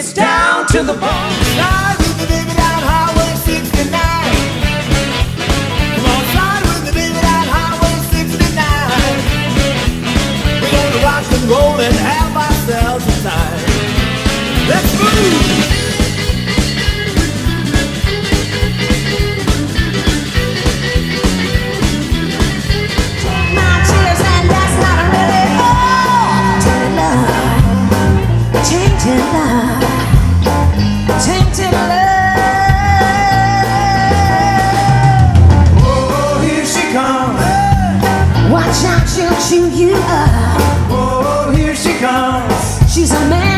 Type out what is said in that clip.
It's down to the bone. chew you up. Oh, here she comes. She's a man.